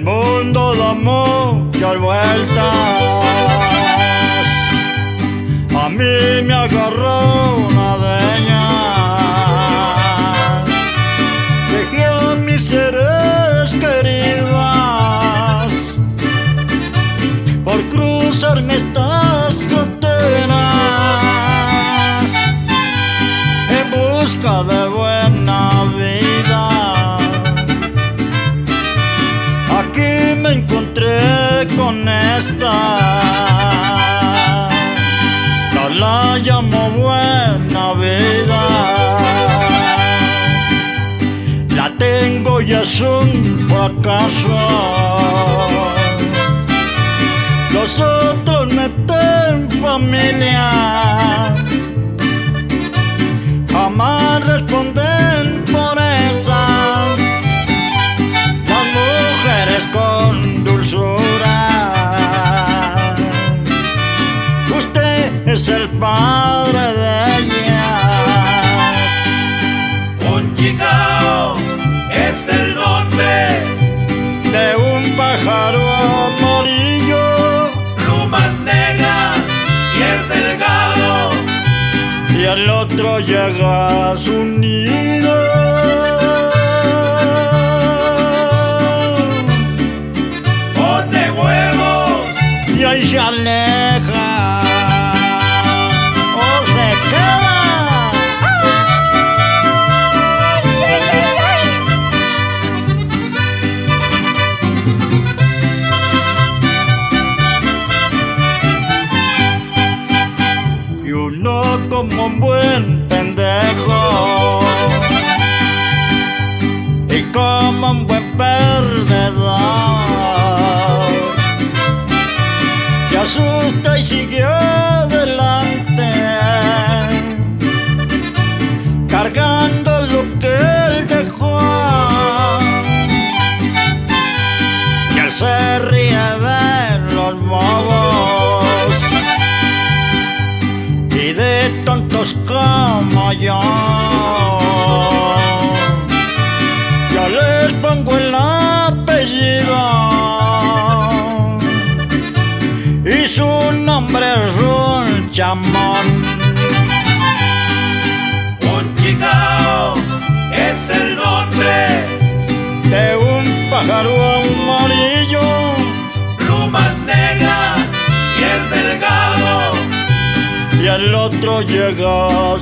El mundo da muchas vueltas. A mí me agarró tengo y es un fracaso. Los otros meten familia. Jamás responden por esa. Las mujeres con dulzura. Usted es el padre de el otro llega a su nido. Pone huevos, Y ahí se aleja. Y uno como un buen pendejo. Y como un buen perdedor. Se asusta y sigue tontos como yo. Yo les pongo el apellido y su nombre es un chamón. un chicao es el nombre, De un pájaro amarillo el otro llega a